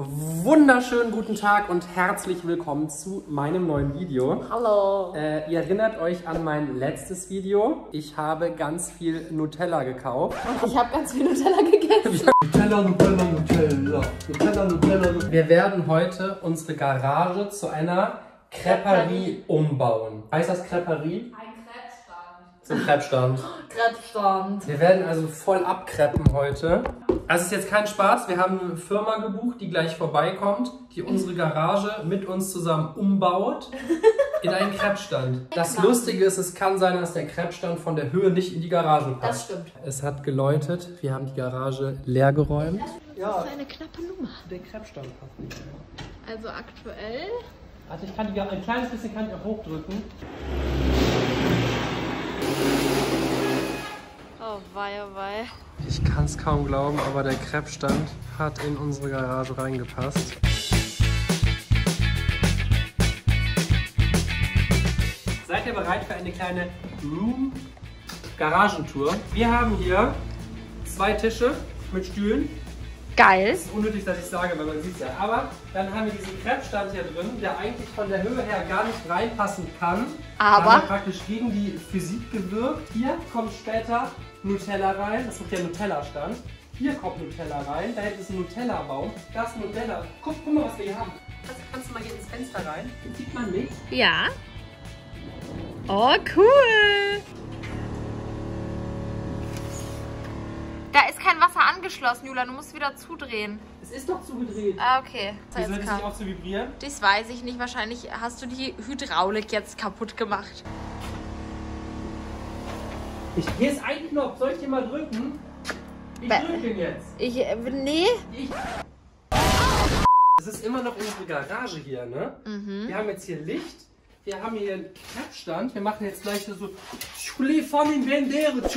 Wunderschönen guten Tag und herzlich willkommen zu meinem neuen Video. Hallo. Äh, ihr erinnert euch an mein letztes Video. Ich habe ganz viel Nutella gekauft. Ich habe ganz viel Nutella gegessen. Nutella, Nutella, Nutella. Nutella, Nutella, Nutella. Wir werden heute unsere Garage zu einer Creperie umbauen. Heißt das Creperie? Ein Krebsstand. Zum Krebsstand. Krebsstand. Wir werden also voll abkreppen heute. Also es ist jetzt kein Spaß. Wir haben eine Firma gebucht, die gleich vorbeikommt, die unsere Garage mit uns zusammen umbaut in einen Krebsstand. Das Lustige ist, es kann sein, dass der Krebsstand von der Höhe nicht in die Garage Das passt. stimmt. Es hat geläutet. Wir haben die Garage leer geräumt. Das ist eine knappe Nummer. Der Krebsstand passt nicht mehr. Also aktuell. Also ich kann die ein kleines bisschen kann ich auch hochdrücken. Oh wei, oh wei. Ich kann es kaum glauben, aber der Krebsstand hat in unsere Garage reingepasst. Seid ihr bereit für eine kleine Room-Garagentour? Wir haben hier zwei Tische mit Stühlen. Geil. Es ist unnötig, dass ich sage, weil man sieht es ja. Aber dann haben wir diesen Krebsstand hier drin, der eigentlich von der Höhe her gar nicht reinpassen kann. Aber- haben wir praktisch gegen die Physik gewirkt. Hier kommt später Nutella rein. Das wird der Nutella-Stand. Hier kommt Nutella rein. Da hinten ist ein Nutella-Baum. Das ist Nutella. Guck, guck mal, was wir hier haben. Kannst, kannst du mal hier ins Fenster rein? Hier sieht man nichts. Ja. Oh, cool. Da ist kein Wasser angeschlossen, Julia. Du musst wieder zudrehen. Es ist doch zugedreht. Ah, okay. So, Wieso jetzt hört es nicht auf zu vibrieren? Das weiß ich nicht. Wahrscheinlich hast du die Hydraulik jetzt kaputt gemacht. Ich, hier ist ein Knopf. Soll ich den mal drücken? Ich drücke ihn jetzt. Ich, äh, nee. Ich. Es ist immer noch unsere Garage hier, ne? Wir haben jetzt hier Licht. Wir haben hier einen Krebsstand. Wir machen jetzt gleich so. Schule von den Vendere.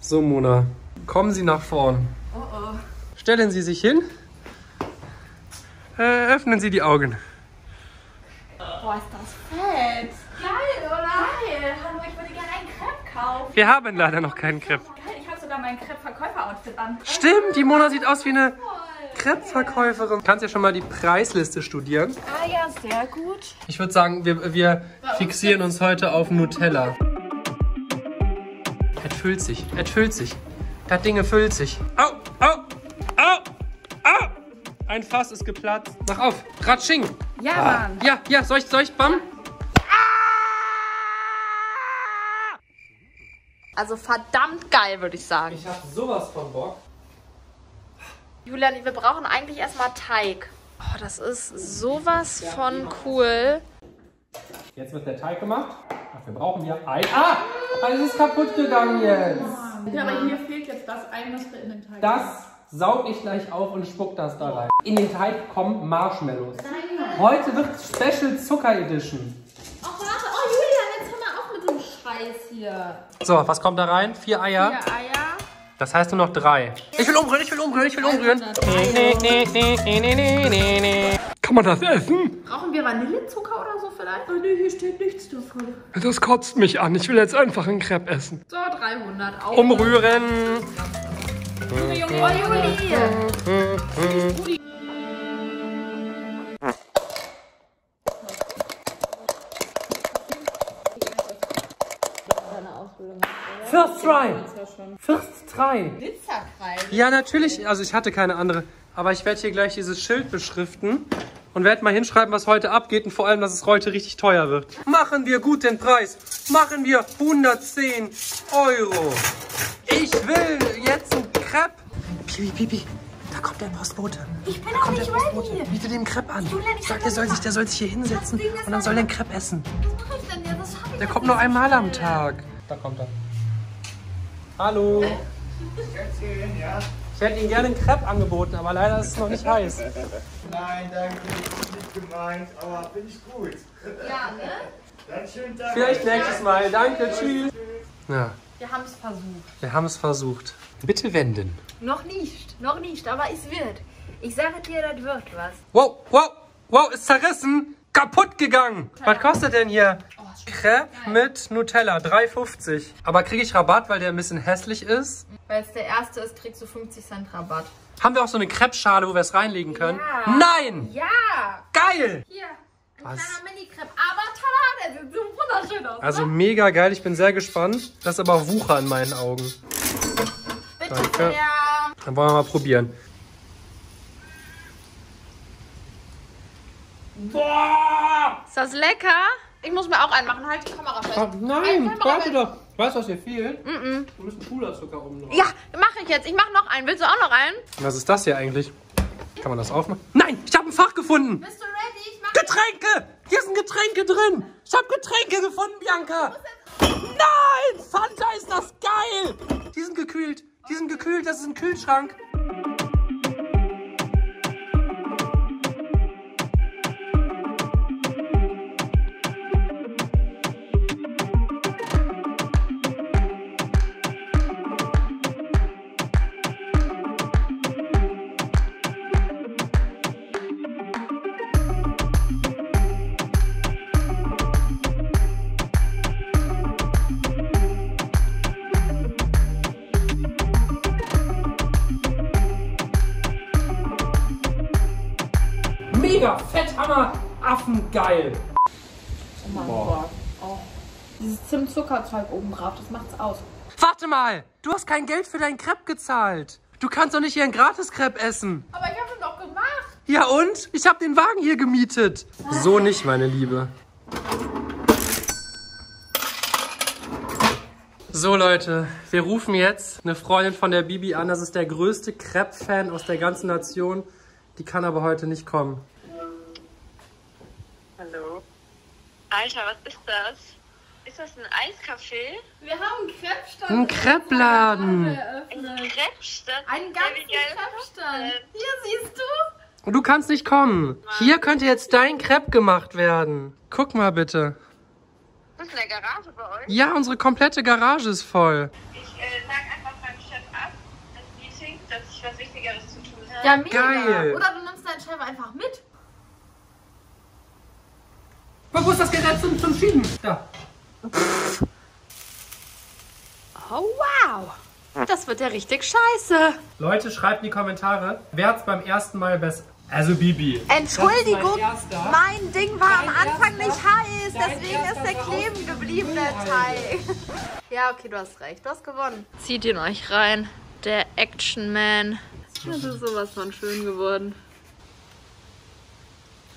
So, Mona. Kommen Sie nach vorn. Oh oh. Stellen Sie sich hin. Äh, öffnen Sie die Augen. Boah, ist das fett. Geil, oder? Geil. Hallo, ich würde gerne einen Crepe kaufen. Wir haben leider noch keinen Crepe. Geil, ich habe sogar mein Crepe-Verkäufer-Outfit an. Stimmt, die Mona sieht aus wie eine Crepe-Verkäuferin. Kannst ja schon mal die Preisliste studieren. Ah ja, sehr gut. Ich würde sagen, wir, wir fixieren uns heute auf Nutella. Es füllt sich, es füllt sich. Das Ding füllt sich. Au, au, au, au. Ein Fass ist geplatzt. Mach auf, Ratsching. Ja, Mann. Ja, ja, soll ich, soll ich, bam? Also verdammt geil, würde ich sagen. Ich hab sowas von Bock. Julian, wir brauchen eigentlich erstmal Teig. Oh, das ist sowas von cool. Jetzt wird der Teig gemacht. Dafür brauchen wir ein... Ah, es ist kaputt gegangen jetzt. Ja, aber hier fehlt jetzt das ein, was wir in den Teig Das saug ich gleich auf und spuck das da rein. In den Teig kommen Marshmallows. Heute wird Special Zucker Edition. Ach, warte. Oh, Julian, jetzt hör mal auf mit dem Scheiß hier. So, was kommt da rein? Vier Eier. Vier Eier. Das heißt nur noch drei. Ich will umrühren, ich will umrühren, ich will umrühren. Nee, nee, nee, nee, nee, nee, nee, nee. Kann man das essen? Brauchen wir Vanillezucker oder so vielleicht? Oh, nee, hier steht nichts davon. Das kotzt mich an. Ich will jetzt einfach einen Crepe essen. So, 300. Auf. Umrühren. Junge, Junge, oh, Juli. First try. First try. Ja, natürlich. Also ich hatte keine andere. Aber ich werde hier gleich dieses Schild beschriften und werde mal hinschreiben, was heute abgeht und vor allem, dass es heute richtig teuer wird. Machen wir gut den Preis. Machen wir 110 Euro. Ich will jetzt ein Crepe. Pipi, Pipi. Da kommt der Postbote. Ich bin Da kommt nicht der Postbote. ready. Biete dem Crepe an. Sag, der soll, sich, der soll sich hier hinsetzen und dann soll der einen Crepe essen. Was mache ich denn jetzt? Das hab ich Der kommt nur einmal am. Tag. Da kommt er. Hallo. Ich hätte Ihnen gerne einen Crepe angeboten, aber leider ist es noch nicht heiß. Nein, danke, ist nicht gemeint, aber finde ich gut. Ja, ne? Dann schönen Tag. Vielleicht nächstes Mal. Danke, tschüss. Ja, Wir haben es versucht. wir haben es versucht. Bitte wenden. Noch nicht, noch nicht, aber es wird. Ich sage dir, das wird was. Wow, wow, wow, ist zerrissen. Kaputt gegangen. Was kostet denn hier? Crepe mit Nutella, 3,50. Aber kriege ich Rabatt, weil der ein bisschen hässlich ist? Weil es der erste ist, kriegst du 50 Cent Rabatt. Haben wir auch so eine Crepe-Schale, wo wir es reinlegen können? Ja. Nein! Ja! Geil! Hier, ein Was? kleiner Mini-Crepe. Aber tada, der sieht so wunderschön aus. Also mega geil, ich bin sehr gespannt. Das ist aber Wucher in meinen Augen. Bitte danke. sehr. Dann wollen wir mal probieren. Ist das lecker? Ich muss mir auch einen machen. Halt die Kamera fest. Oh, nein, Ein warte Kamera- doch. Weißt du, was hier fehlt? Wir müssen Puderzucker oben drauf. Ja, mache ich jetzt. Ich mache noch einen. Willst du auch noch einen? Was ist das hier eigentlich? Kann man das aufmachen? Nein, ich habe ein Fach gefunden. Bist du ready? Ich mach Getränke! Hier sind Getränke drin! Ich habe Getränke gefunden, Bianca! Nein! Fanta ist das geil! Die sind gekühlt. Die sind gekühlt, das ist ein Kühlschrank. Mega Fetthammer, Affengeil. Oh mein Gott. Oh. Dieses Zimt-Zuckerzeug oben drauf, das macht's aus. Warte mal, du hast kein Geld für deinen Crepe gezahlt. Du kannst doch nicht hier einen Gratis-Crepe essen. Aber ich habe ihn doch gemacht. Ja und? Ich habe den Wagen hier gemietet. So nicht, meine Liebe. So Leute, wir rufen jetzt eine Freundin von der Bibi an. Das ist der größte Crepe-Fan aus der ganzen Nation. Die kann aber heute nicht kommen. Alter, was ist das? Ist das ein Eiscafé? Wir haben einen Crepe-Stand. Ein Crepe-Laden. Ein Crepe-Stand? Einen Ja, ganzen denn? Hier siehst du. Und du kannst nicht kommen. Hier könnte jetzt dein Crepe gemacht werden. Guck mal bitte. Das ist in der Garage bei euch. Ja, unsere komplette Garage ist voll. Ich äh, sag einfach meinem Chef ab, das Meeting, dass ich was Wichtigeres zu tun habe. Ja, mega. Geil. Oder du nimmst deinen Chef einfach mit. Wo ist das Gerät zum, zum Schieben? Da. Oh, wow. Das wird ja richtig scheiße. Leute, schreibt in die Kommentare, wer hat's beim ersten Mal besser... Also Bibi. Entschuldigung, mein erster. mein Ding war am Anfang erster- nicht heiß, deswegen ist der kleben geblieben, der unheiß. Teig. Ja, okay, du hast recht, du hast gewonnen. Zieht ihn euch rein, der Action Man. Das ist sowas von schön geworden.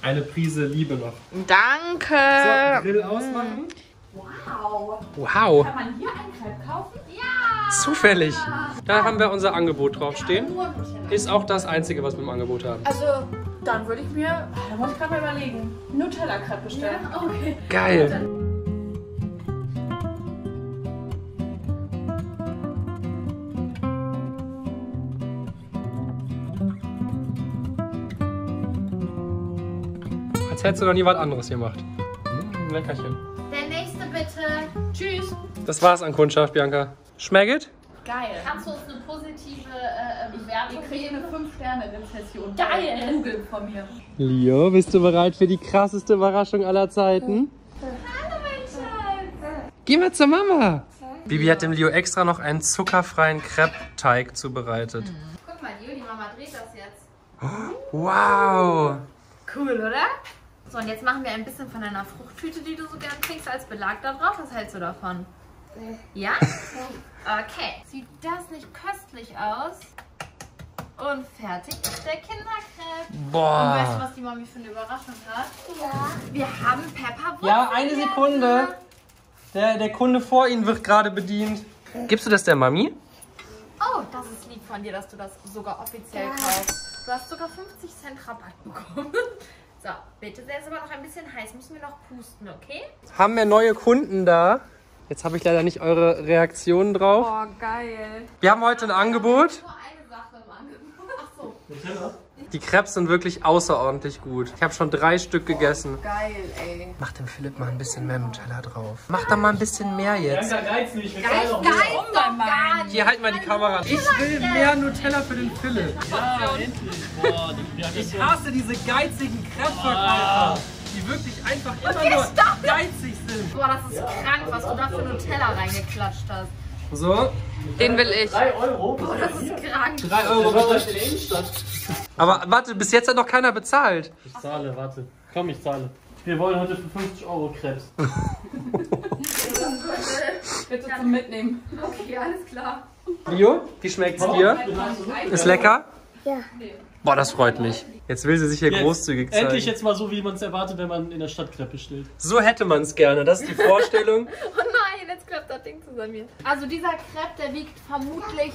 Eine Prise Liebe noch. Danke. Grill ausmachen. Wow. Wow. Kann man hier einen Crepe kaufen? Ja. Zufällig. Da haben wir unser Angebot draufstehen. Ist auch das einzige, was wir im Angebot haben. Also, dann würde ich mir, da muss ich gerade mal überlegen, Nutella-Crepe bestellen. Ja, okay. Geil. Als hättest du noch nie was anderes gemacht. Mm, leckerchen. Der nächste bitte. Tschüss. Das war's an Kundschaft, Bianca. Schmeckt? Geil. Kannst du uns eine positive äh, Bewertung Ich kriege eine 5-Sterne-Rezession. Geil. Google von mir. Leo, bist du bereit für die krasseste Überraschung aller Zeiten? Hallo, mein Schatz. Geh mal zur Mama. Bibi hat dem Leo extra noch einen zuckerfreien Crepe-Teig zubereitet. Guck mal, Leo, die Mama dreht das jetzt. Wow. Cool, oder? So, und jetzt machen wir ein bisschen von deiner Fruchttüte, die du so gern trinkst, als Belag da drauf. Was hältst du davon? Ja? Okay. Sieht das nicht köstlich aus? Und fertig ist der Kindercrepe. Und weißt du, Boah. was die Mami für eine Überraschung hat? Ja. Wir haben Pepperwurst. Ja, eine Sekunde. Der, der Kunde vor Ihnen wird gerade bedient. Gibst du das der Mami? Oh, das ist lieb von dir, dass du das sogar offiziell kaufst. Du hast sogar 50 Cent Rabatt bekommen. So, bitte, der ist aber noch ein bisschen heiß. Müssen wir noch pusten, okay? Haben wir neue Kunden da? Jetzt habe ich leider nicht eure Reaktionen drauf. Oh, geil. Wir haben heute ein Angebot. Nur eine Sache im Angebot. Ach so. Die Crepes sind wirklich außerordentlich gut. Ich habe schon drei Stück gegessen. Geil, ey. Mach dem Philipp mal ein bisschen mehr Nutella drauf. Mach da mal ein bisschen mehr jetzt. Geil, geil, doch gar nicht. Hier, halt mal die Kamera. Ich will mehr Nutella für den Philipp. Ich hasse diese geizigen Crepe-Verkäufer. die wirklich einfach immer nur geizig sind. Boah, das ist krank, was du da für Nutella reingeklatscht hast. So, Den will ich. 3 Euro? Boah, das ist krank. 3 Euro. Was in der Innenstadt? Aber warte, bis jetzt hat noch keiner bezahlt. Ich zahle, warte. Komm, ich zahle. Wir wollen heute für 50 Euro Krebs. Bitte zum Mitnehmen. Okay, alles klar. Bio, wie schmeckt's dir? Ist lecker? Ja. Boah, das freut mich. Jetzt will sie sich hier großzügig zeigen. Endlich jetzt mal so, wie man es erwartet, wenn man in der Stadt Crepe bestellt. So hätte man es gerne. Das ist die Vorstellung. Oh nein, jetzt klappt das Ding zusammen hier. Also dieser Crepe, der wiegt vermutlich...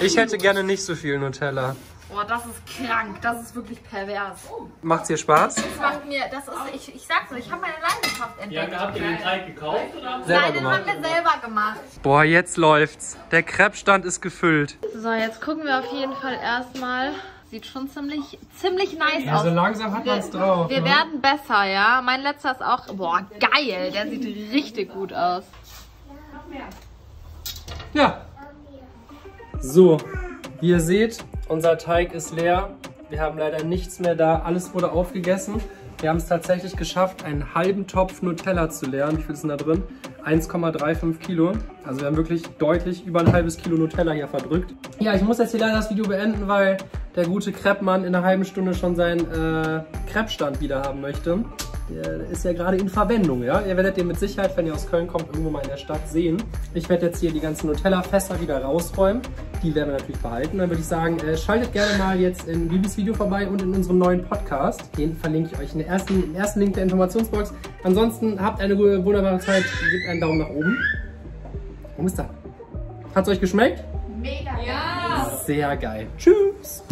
Ich hätte gerne nicht so viel Nutella. Boah, das ist krank. Das ist wirklich pervers. Macht's dir Spaß? Das macht mir... Das ist... Ich, ich sag's so, ich habe meine Leidenschaft entdeckt. Ja, habt ihr den Teig gekauft oder? Selber Nein, den gemacht. haben wir selber gemacht. Boah, jetzt läuft's. Der Crepe-Stand ist gefüllt. So, jetzt gucken wir auf jeden Fall erstmal. Sieht schon ziemlich, ziemlich nice aus. langsam hat man's drauf. Wir werden besser, ja. Mein letzter ist auch. Boah, geil. Der sieht richtig gut aus. Ja. So, wie ihr seht, unser Teig ist leer. Wir haben leider nichts mehr da. Alles wurde aufgegessen. Wir haben es tatsächlich geschafft, einen halben Topf Nutella zu leeren. Wie viel ist denn da drin? 1,35 Kilo. Also wir haben wirklich deutlich über ein halbes Kilo Nutella hier verdrückt. Ja, ich muss jetzt hier leider das Video beenden, weil der gute Crepe-Mann in einer halben Stunde schon seinen äh, Crepe-Stand wieder haben möchte. Der ist ja gerade in Verwendung, ja. Ihr werdet den mit Sicherheit, wenn ihr aus Köln kommt, irgendwo mal in der Stadt sehen. Ich werde jetzt hier die ganzen Nutella-Fässer wieder rausräumen. Die werden wir natürlich behalten. Dann würde ich sagen, äh, schaltet gerne mal jetzt in Bibis Video vorbei und in unserem neuen Podcast. Den verlinke ich euch in der ersten, im ersten Link der Informationsbox. Ansonsten habt eine gute- wunderbare Zeit. Gebt einen Daumen nach oben. Und bis dann. Hat's euch geschmeckt? Mega. Ja. Sehr geil. Tschüss.